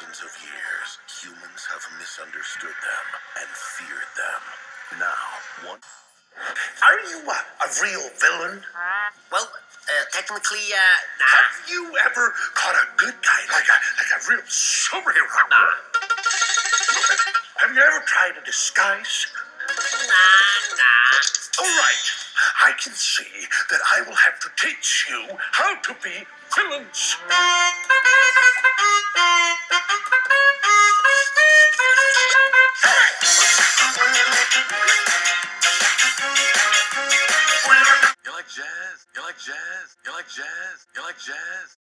thousands of years, humans have misunderstood them and feared them. Now, one. Are you a, a real villain? Well, uh, technically, uh, nah. Have you ever caught a good guy like a like a real superhero? Nah. Have you ever tried a disguise? Nah, nah. All right. I can see that I will have to teach you how to be villains. jazz? You like jazz?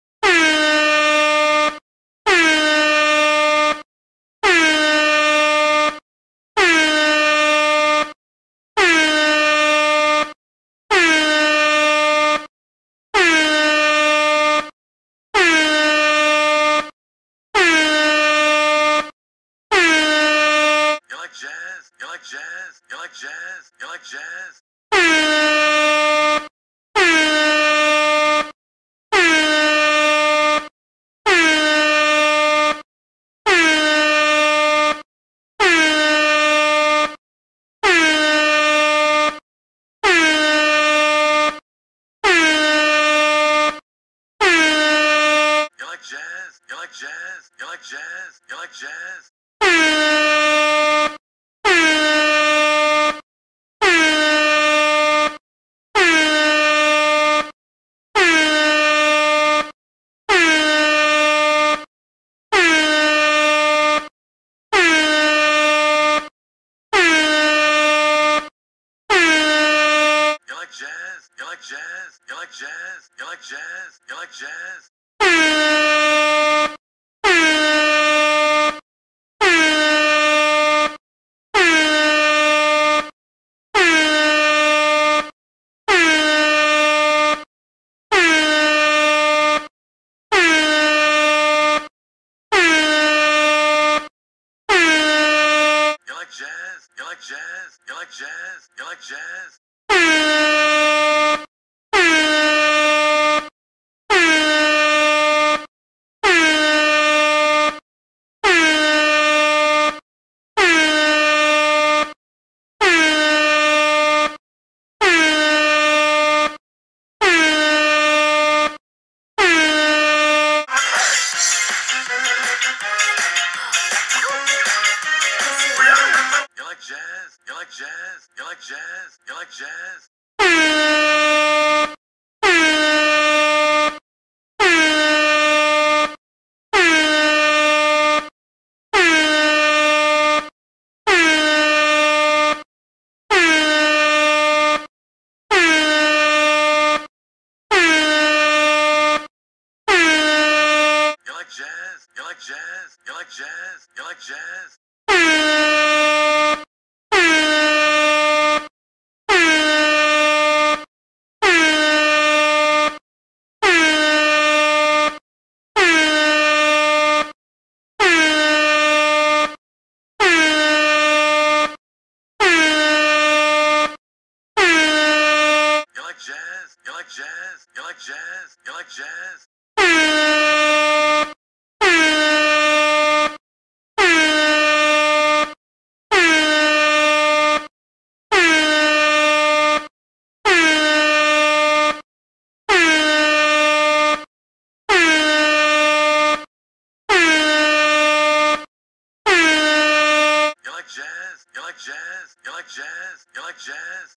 You like jazz? You like jazz? You like jazz?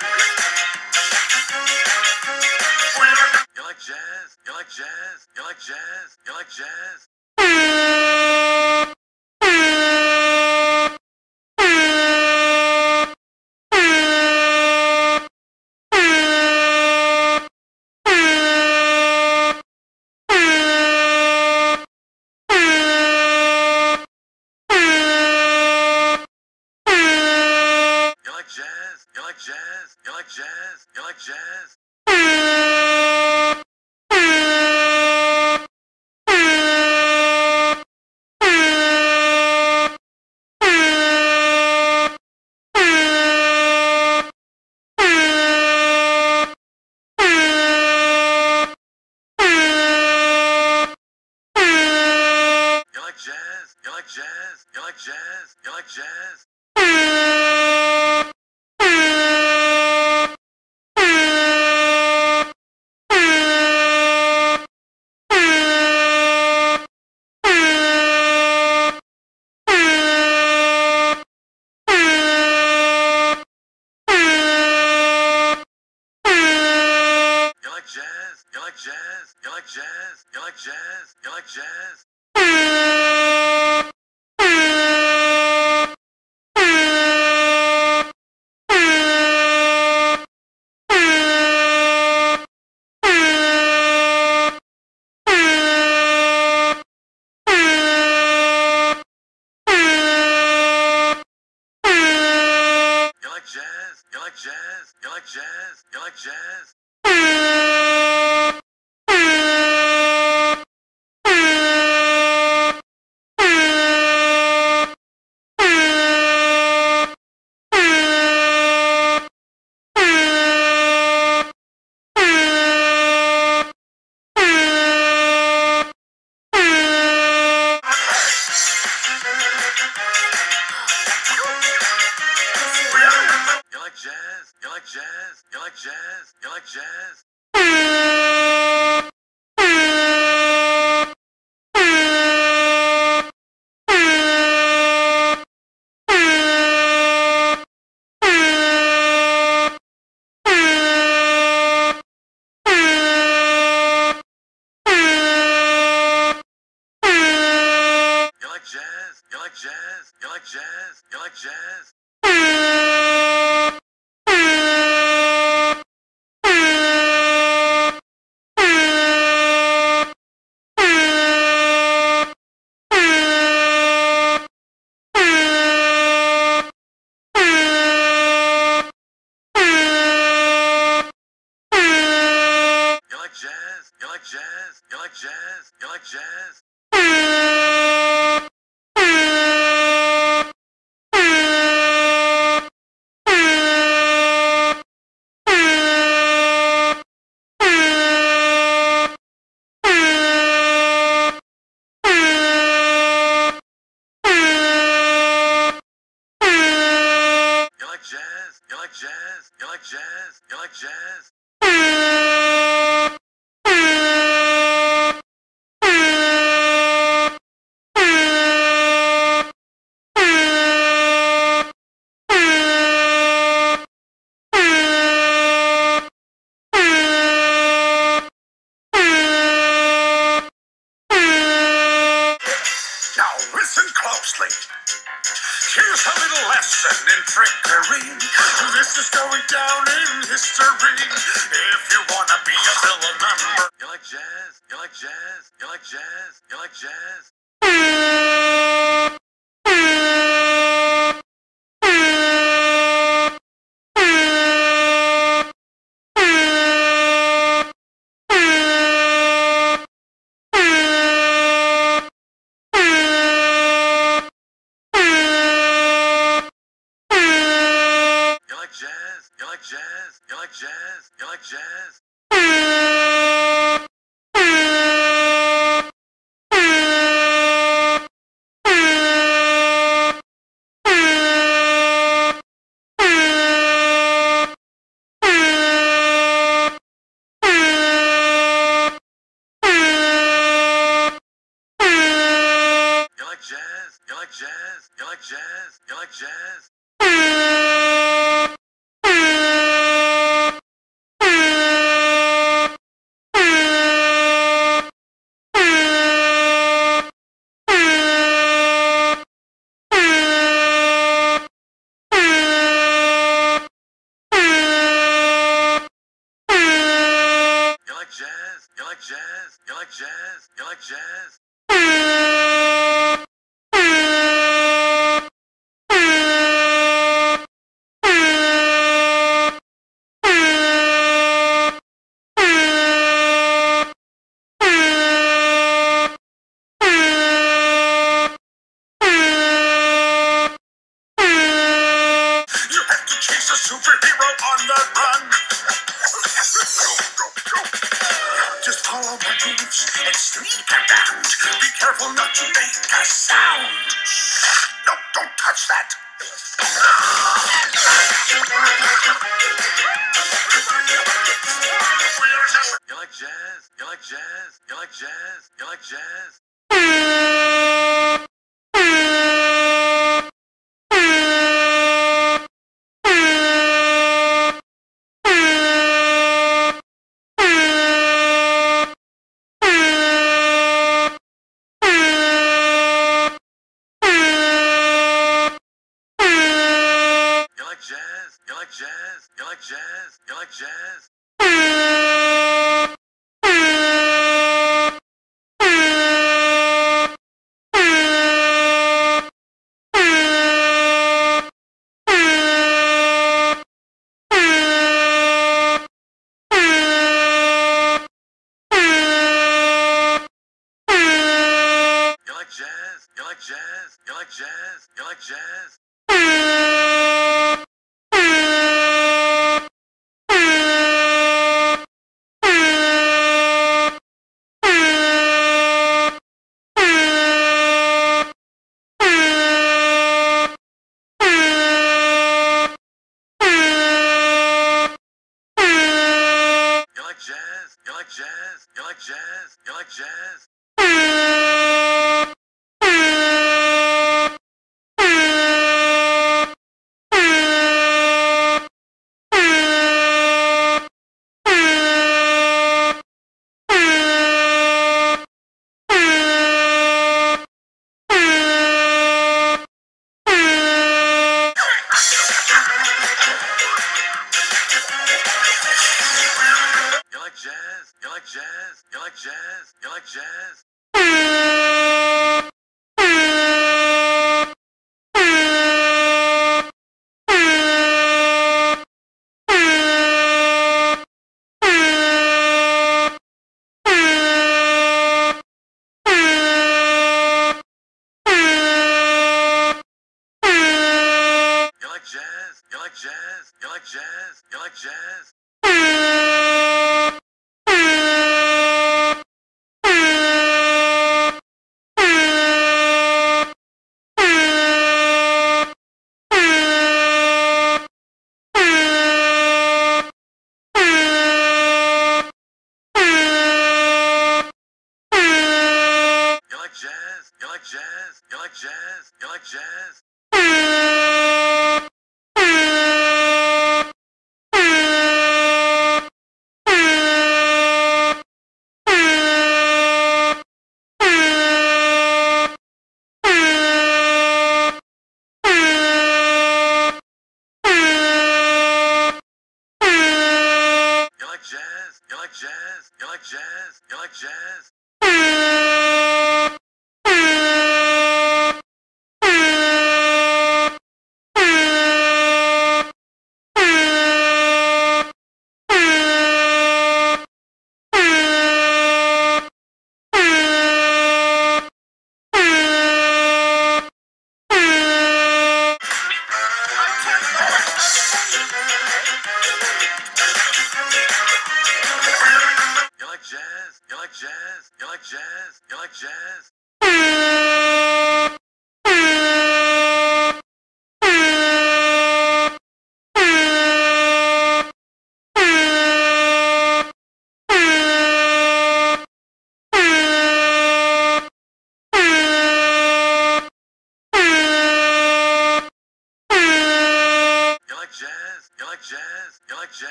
You like jazz? You like jazz? You like jazz? You like jazz?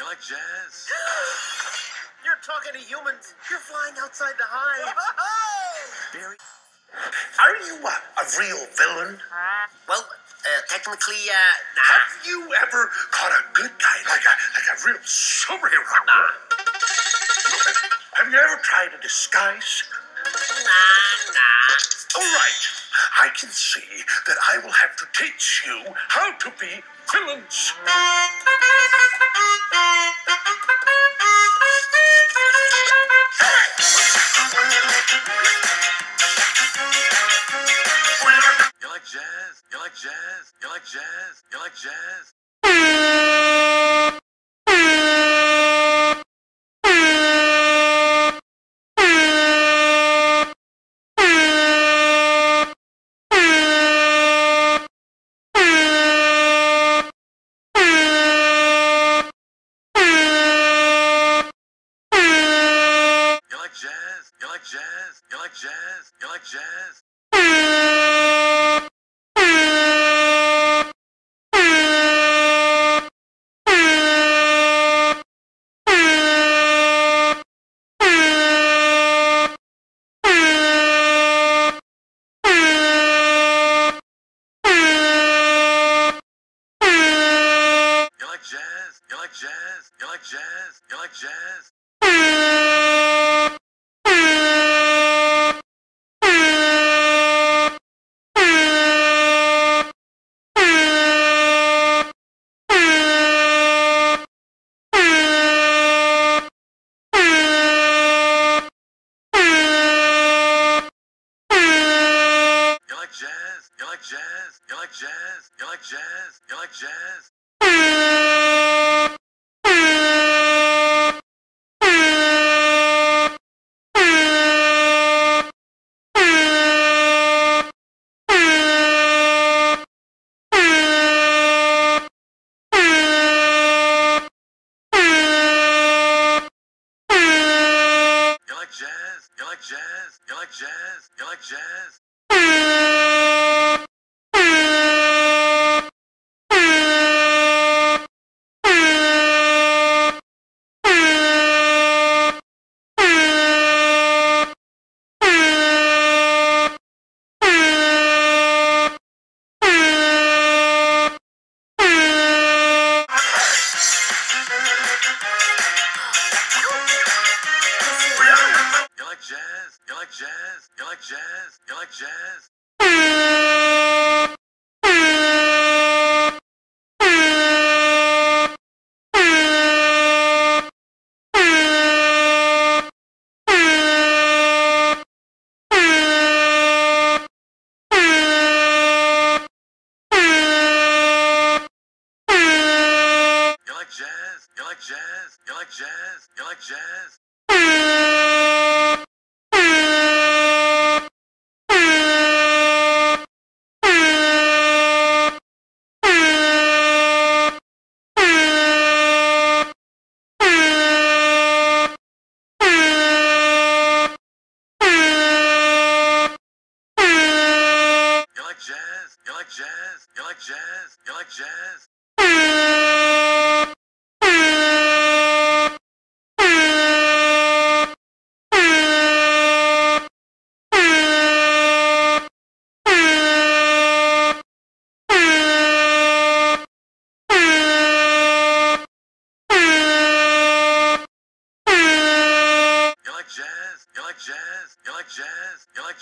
You like jazz? You're talking to humans. You're flying outside the hive. Barry, are you a, a real villain? well, uh, technically, uh, nah. Have you ever caught a good guy like a like a real superhero? Have you ever tried a disguise? Nah, nah. All right. I can see that I will have to teach you how to be villains. You like jazz? You like jazz? You like jazz? You like jazz?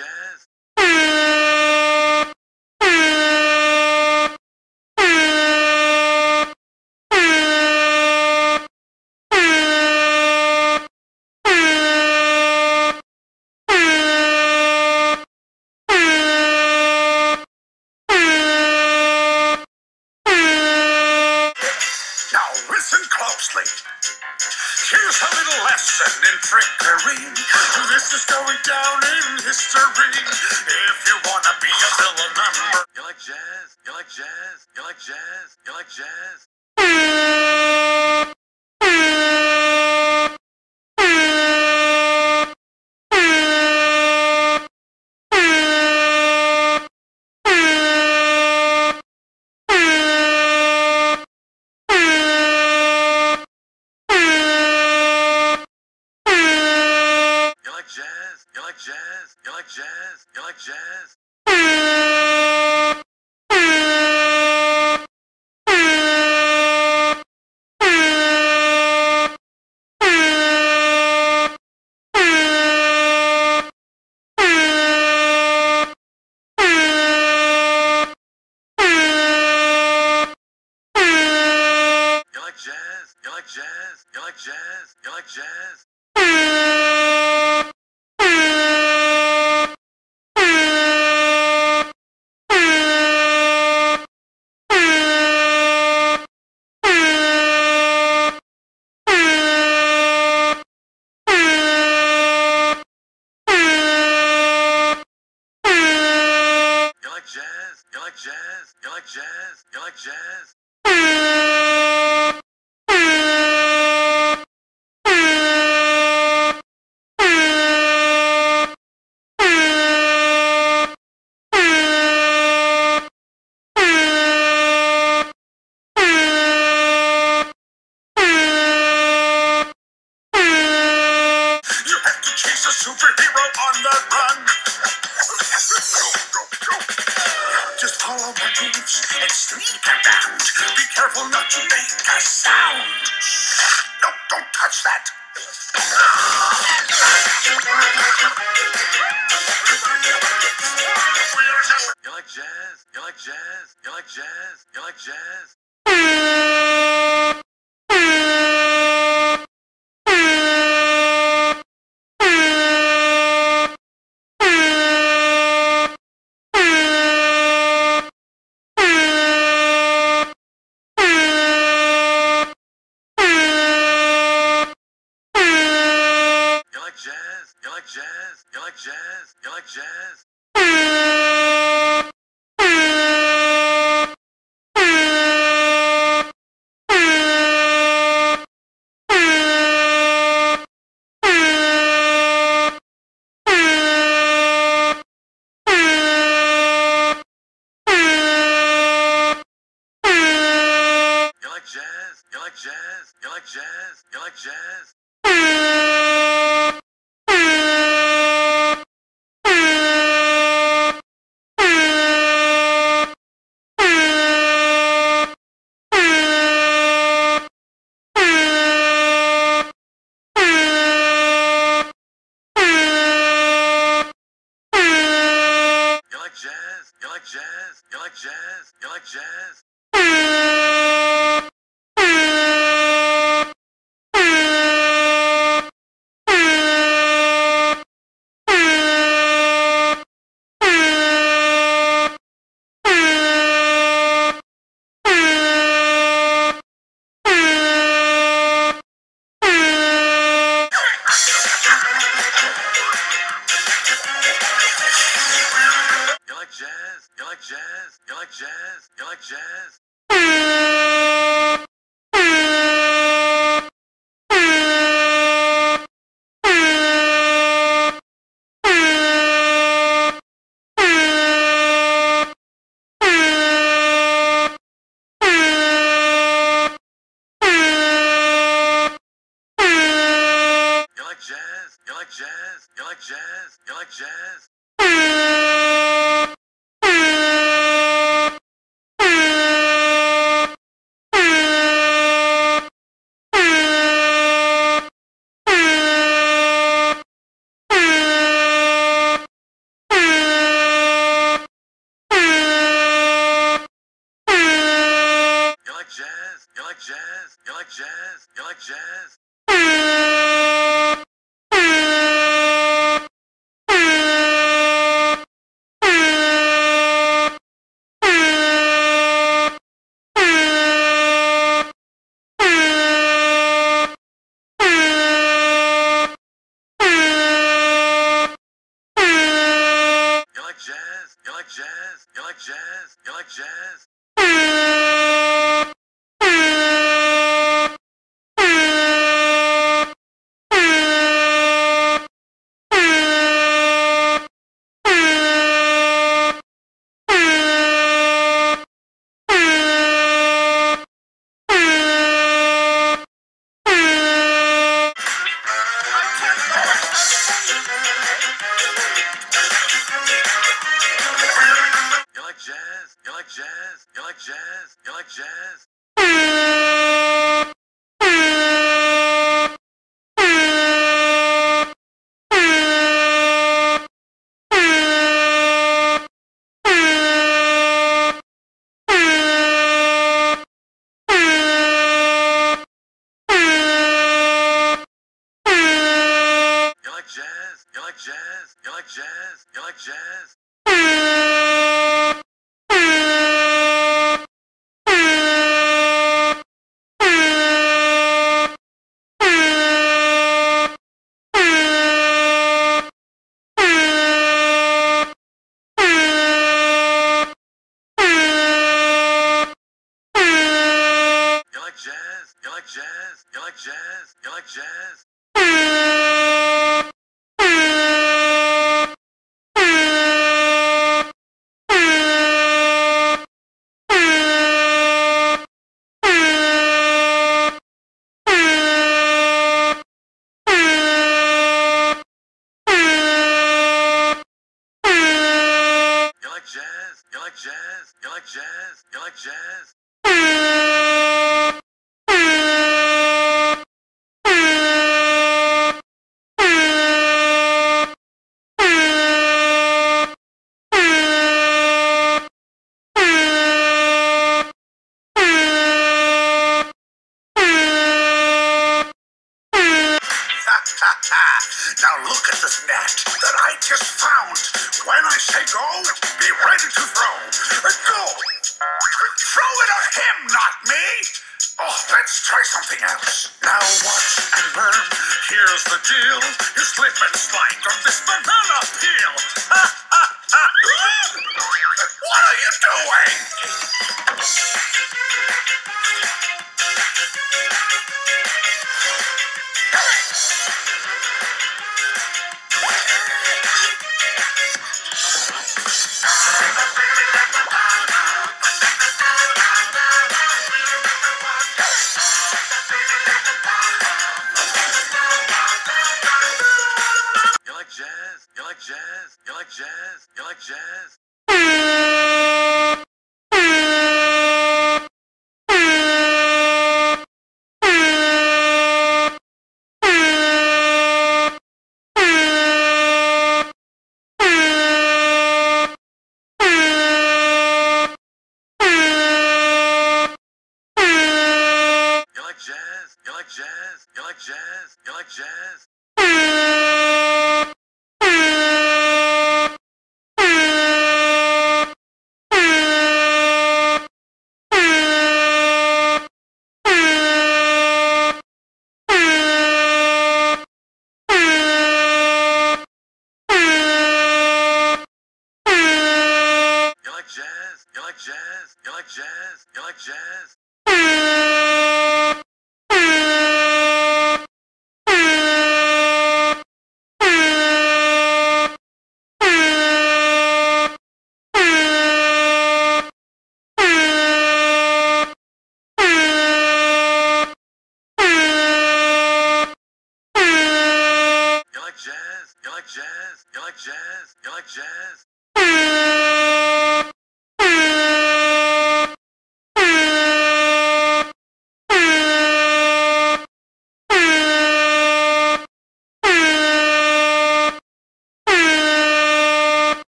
jazz.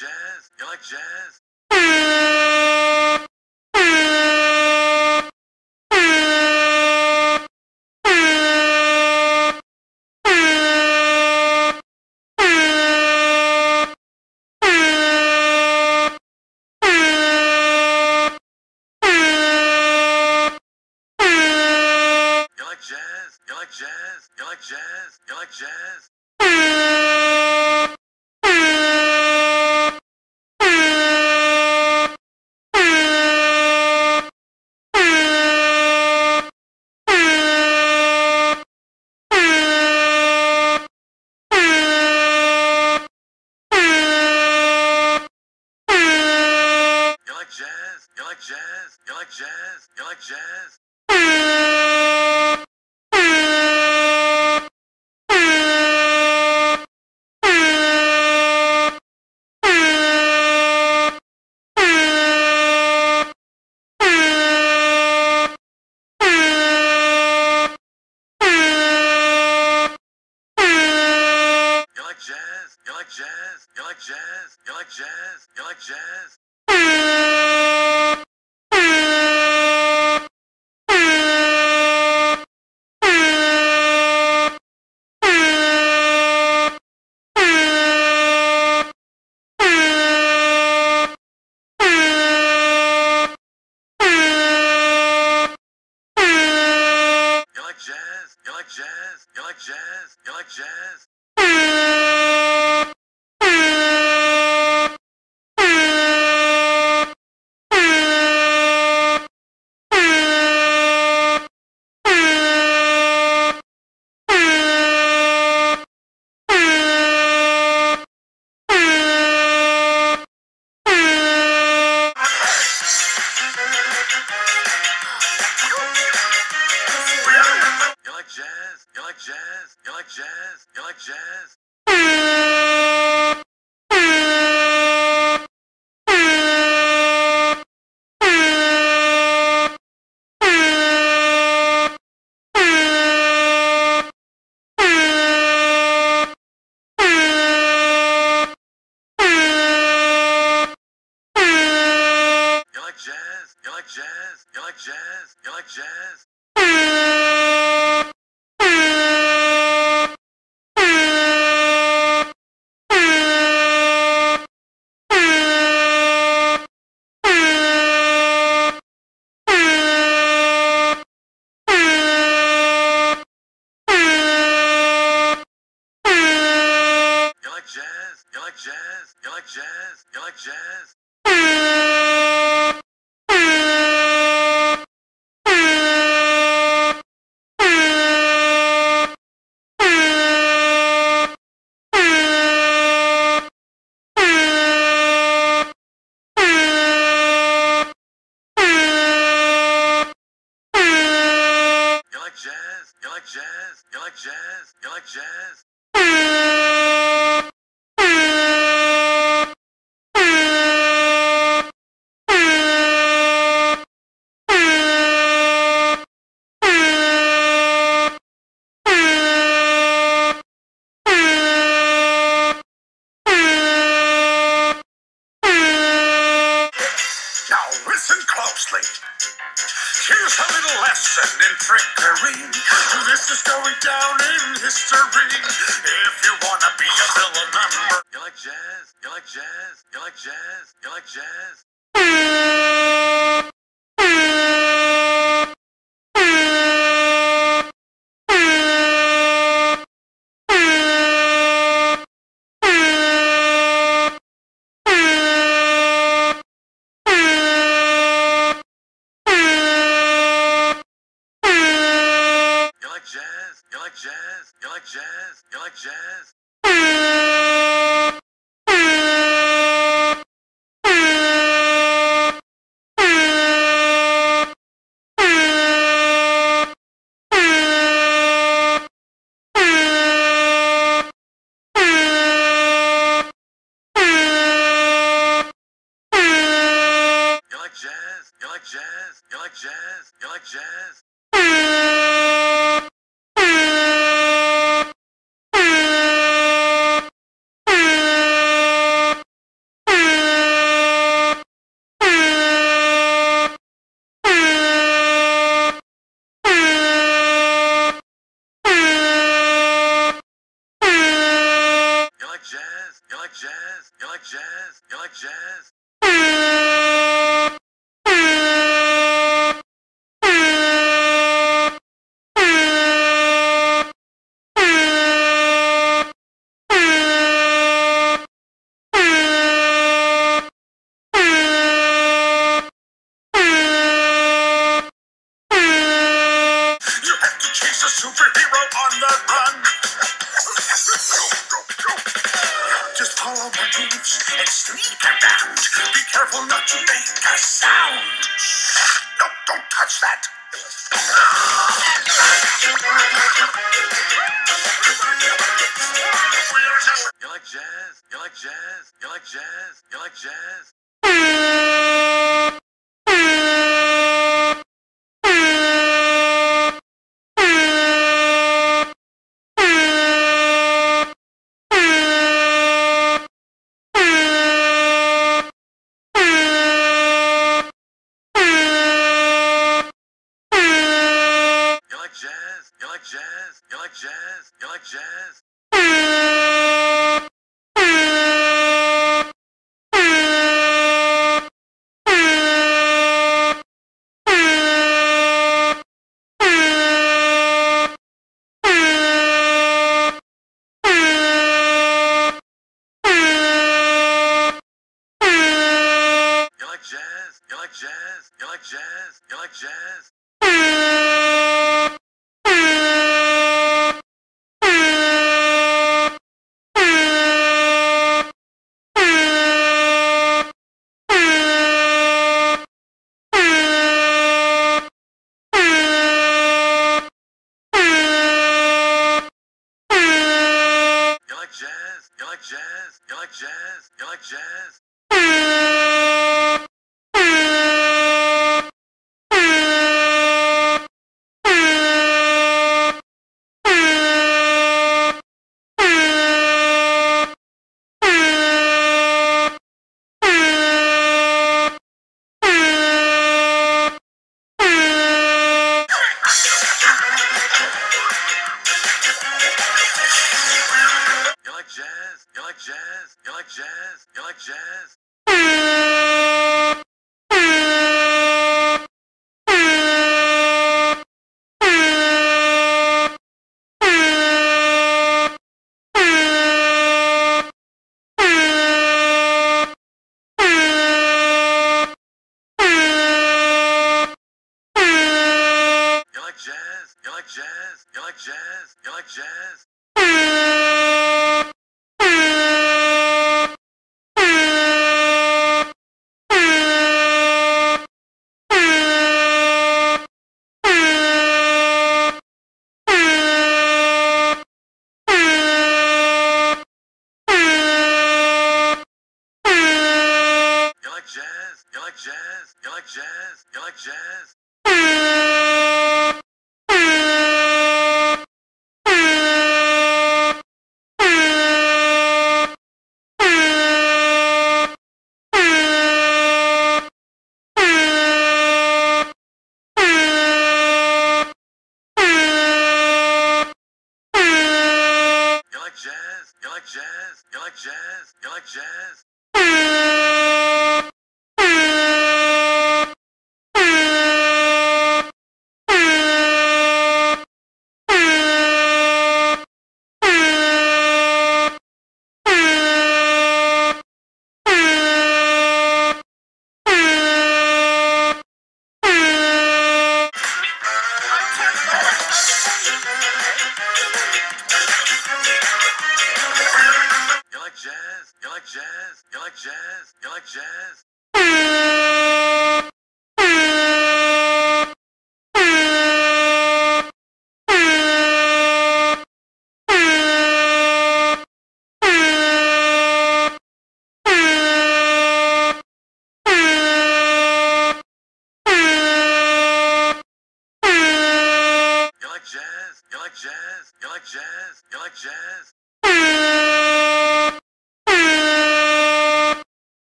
jazz? You like jazz?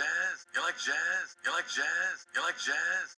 jazz? You like jazz? You like jazz? You like jazz?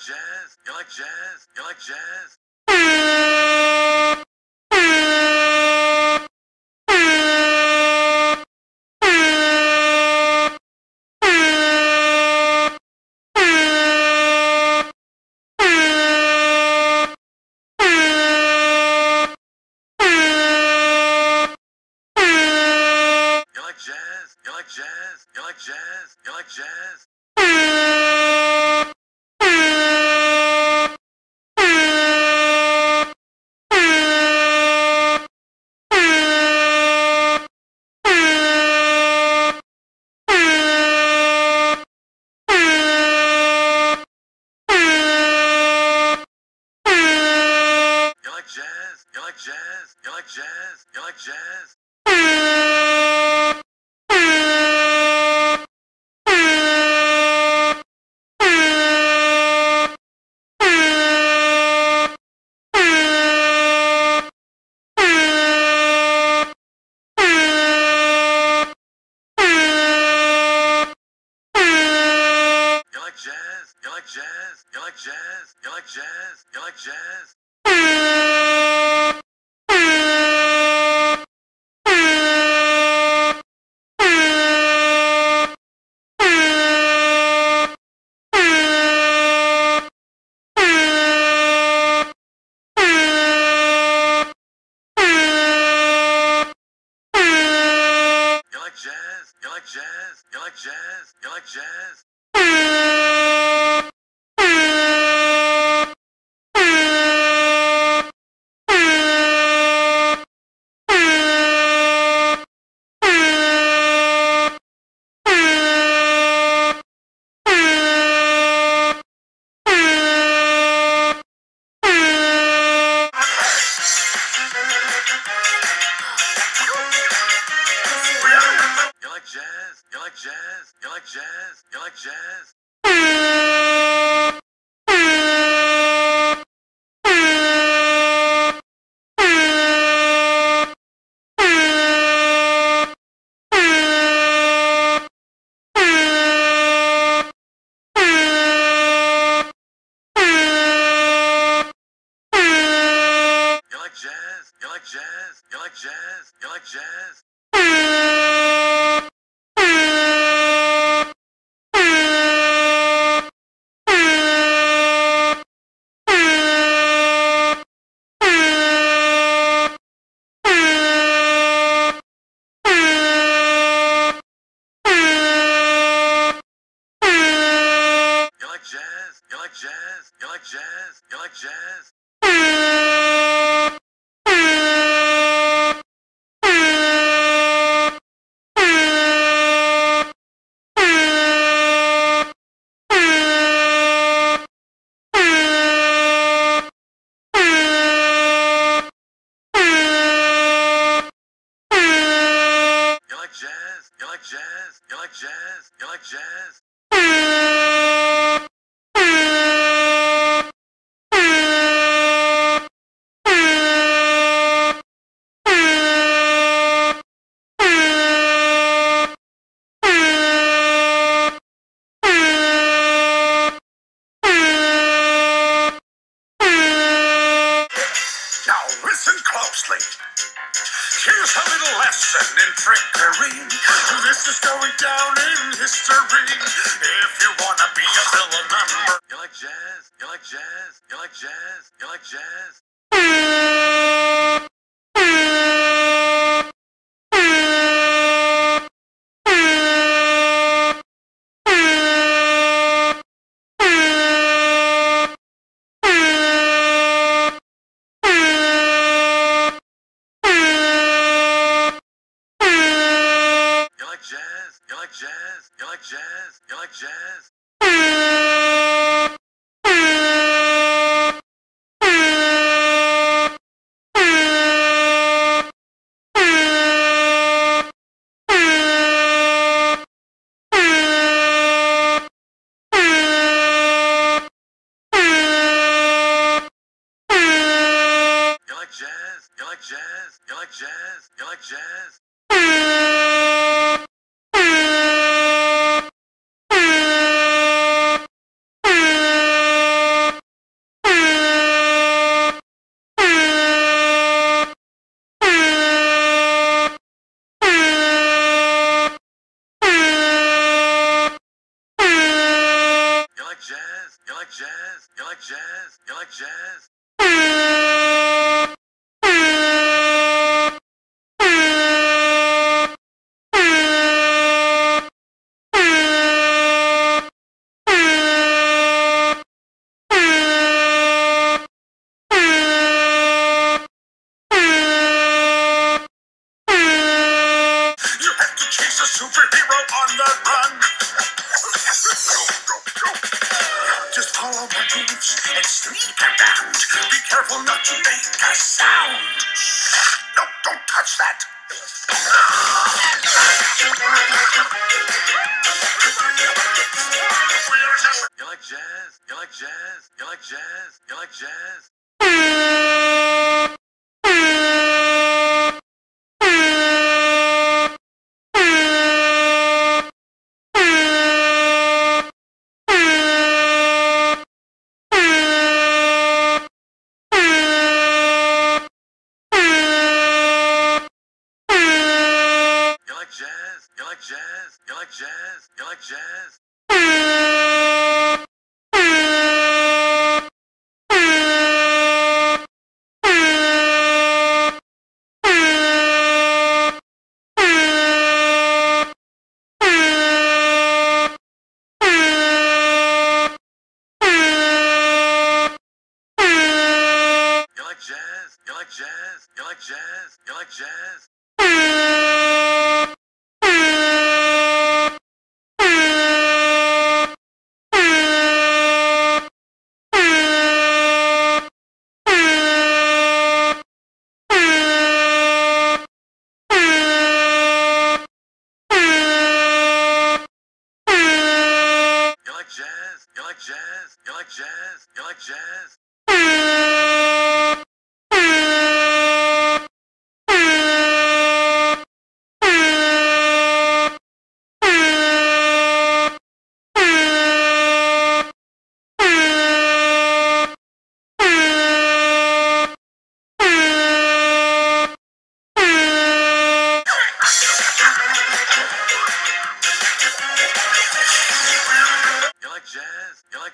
jazz? You like jazz? You like jazz?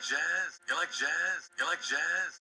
Jazz? You like jazz? You like jazz?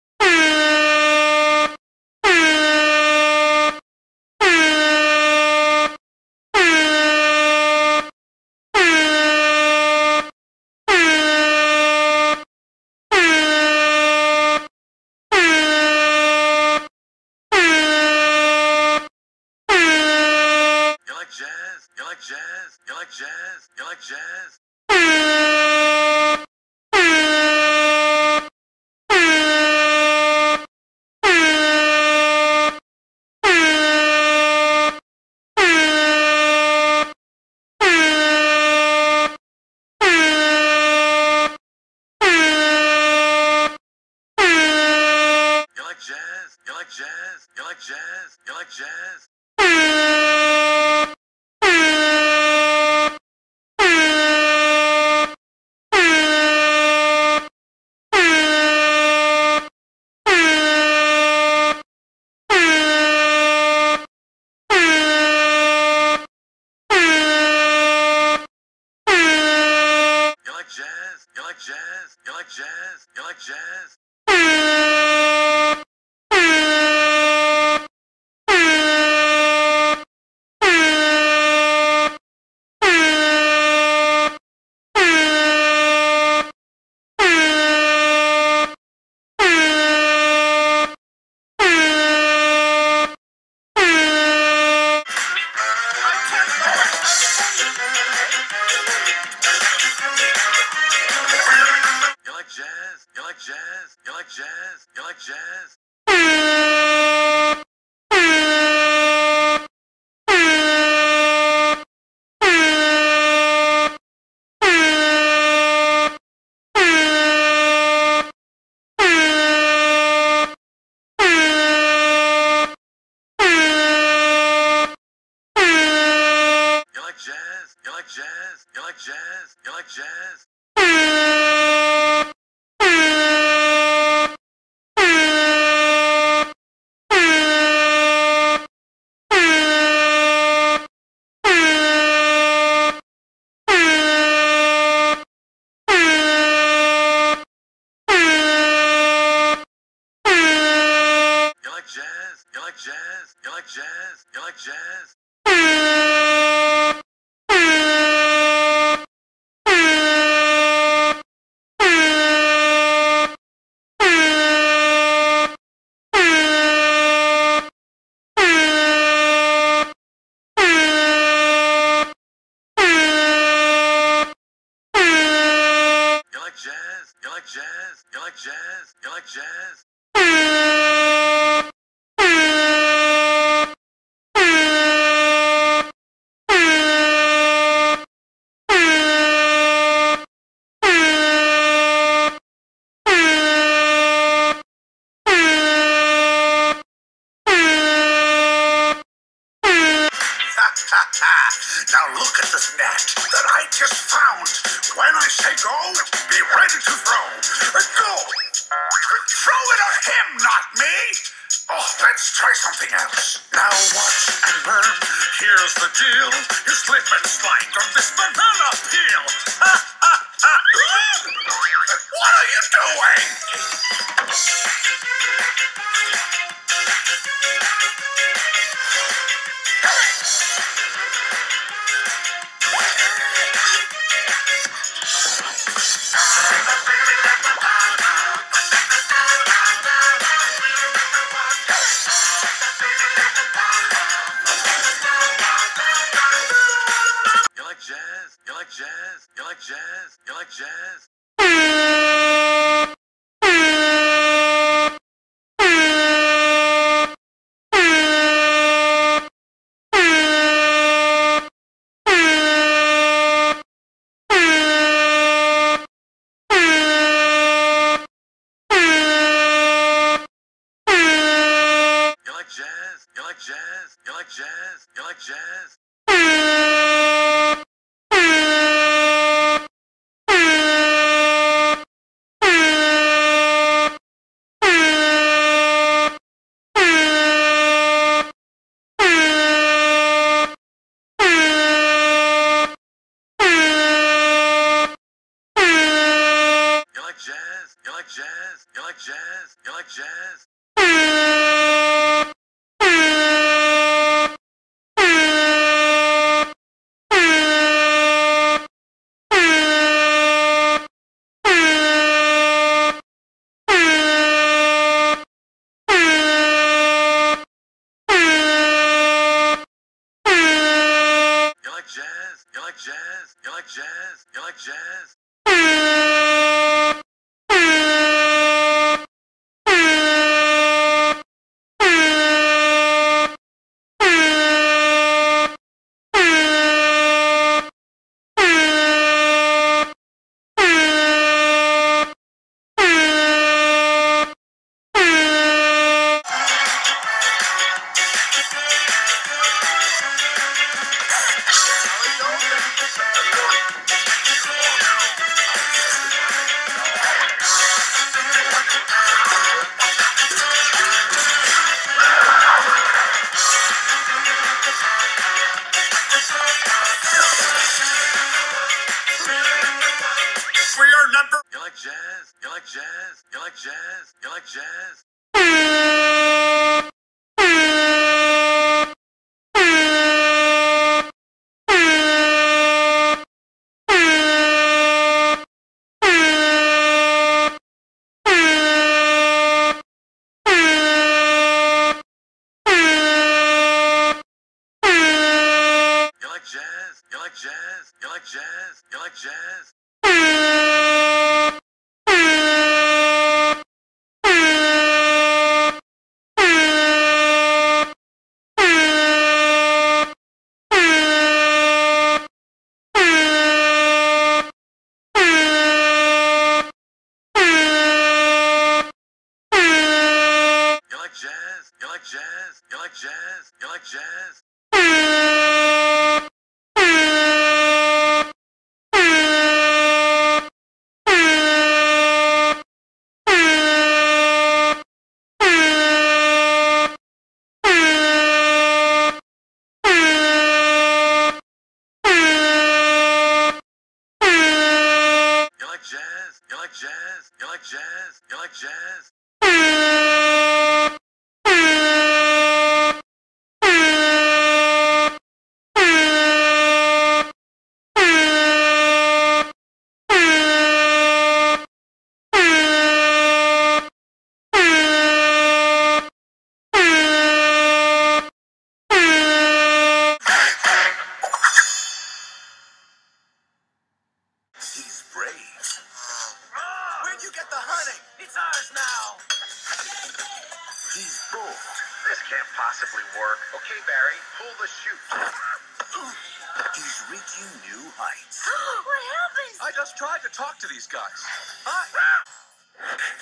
New heights. what happened? I just tried to talk to these guys. Hi.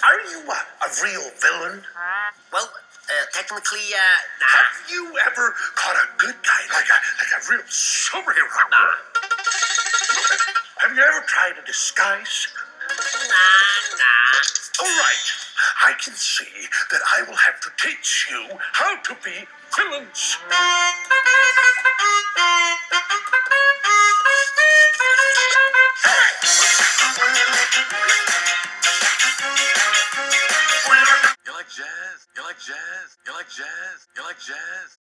Are you a, a real villain? Well, uh, technically, uh, nah. Have you ever caught a good guy like a like a real superhero? Have you ever tried a disguise? Nah, nah. All right. I can see that I will have to teach you how to be villains. jazz? You like jazz? You like jazz?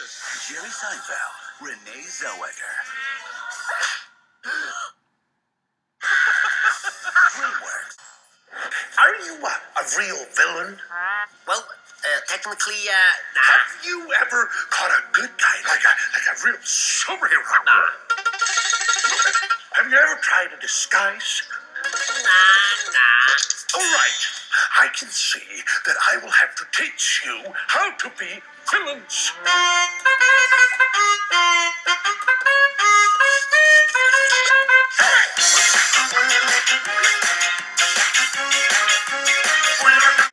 Jerry Seinfeld, Renee Zellweger. DreamWorks. Are you a, a real villain? Well, uh, technically, uh, nah. Have you ever caught a good guy like a like a real superhero? Nah. Have you ever tried a disguise? Nah, nah. All right. I can see that I will have to teach you how to be villains.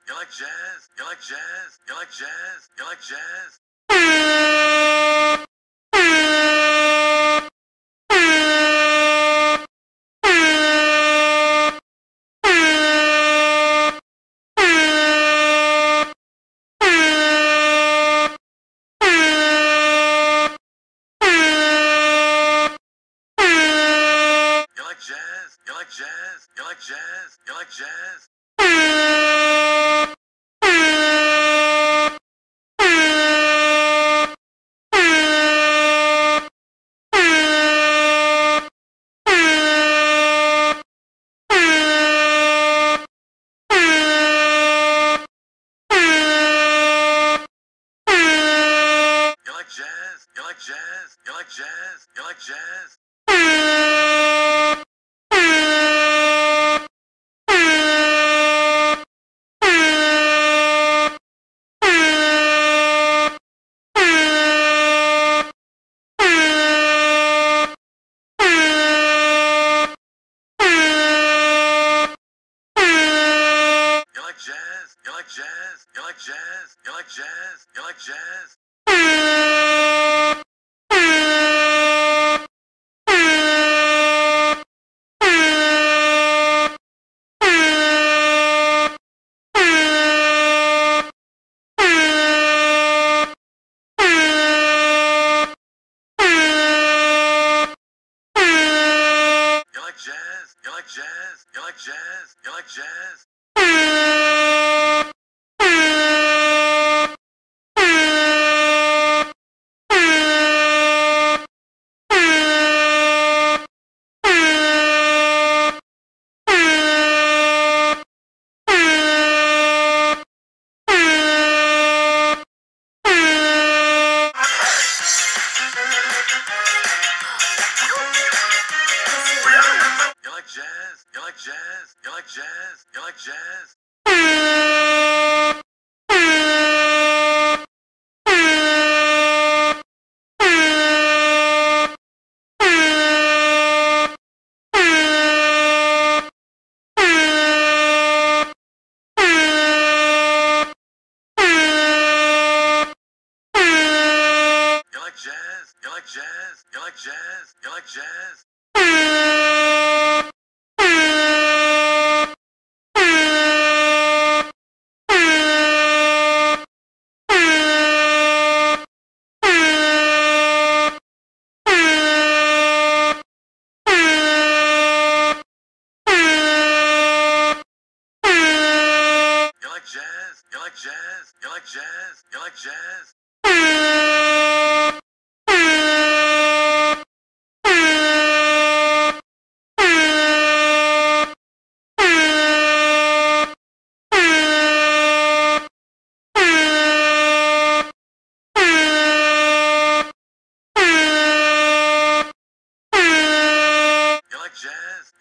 You like jazz? You like jazz? You like jazz? You like jazz?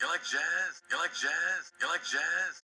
You like jazz? You like jazz? You like jazz?